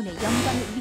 가문의 영광을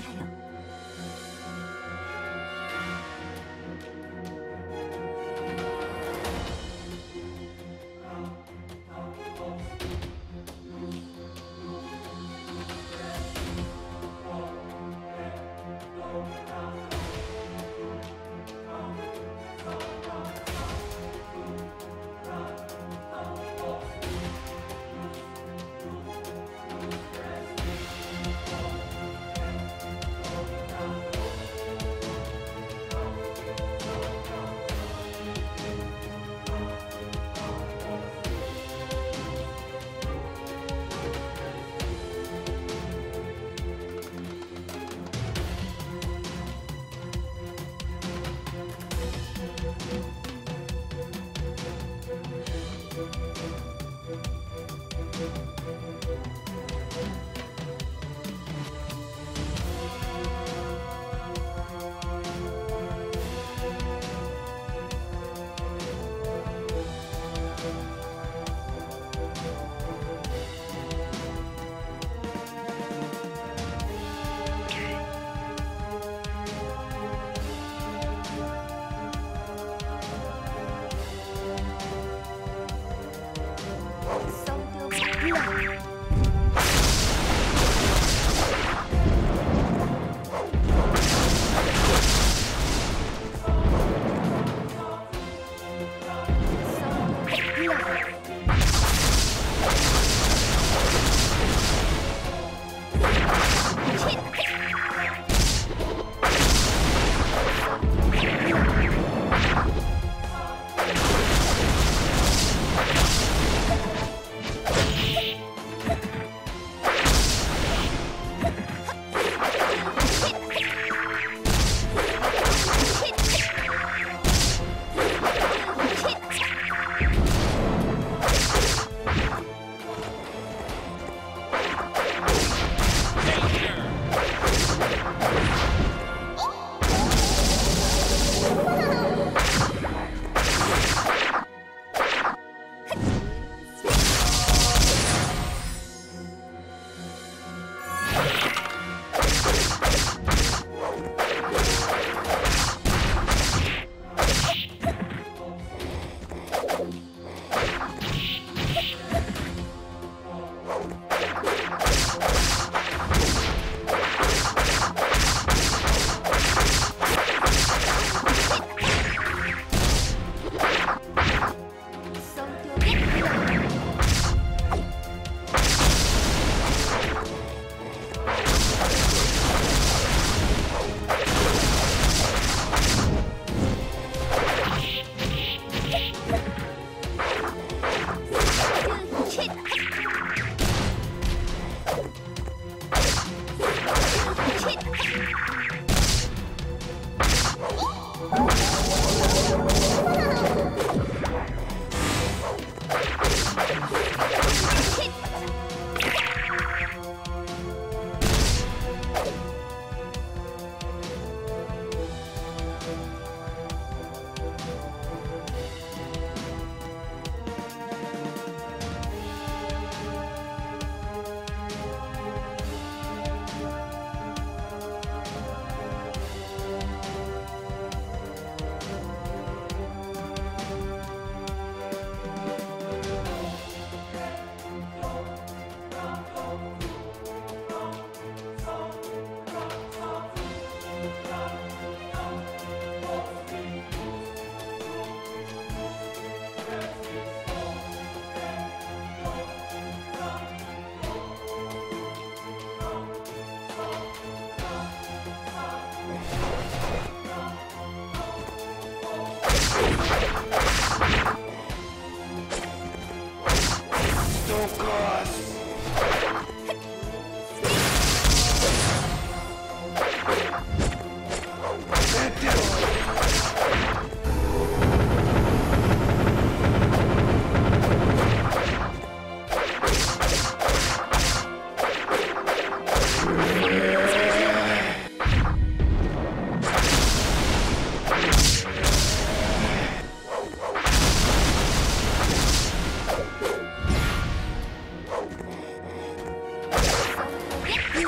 Bye.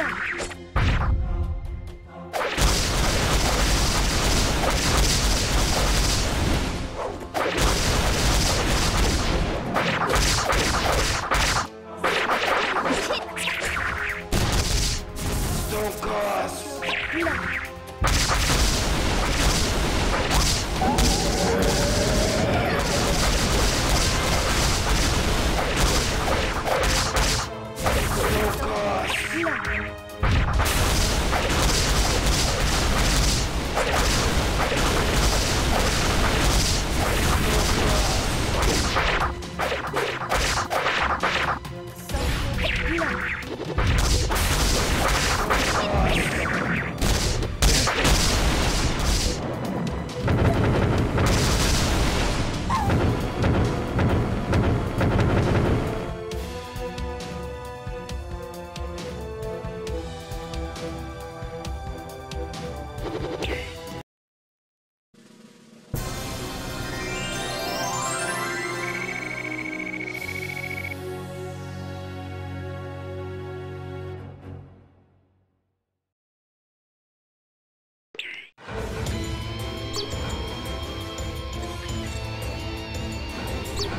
Yeah. you.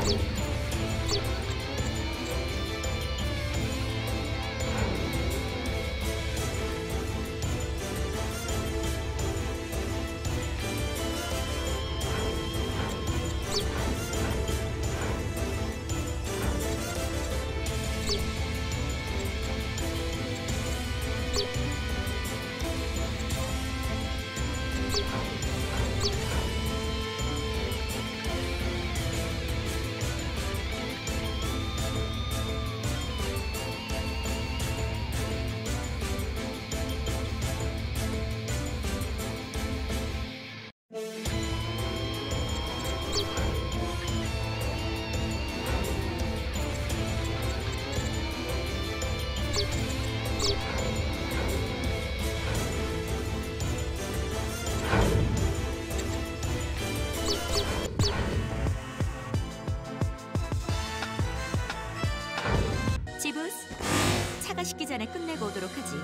Música 전에 끝내고 오도록 하지.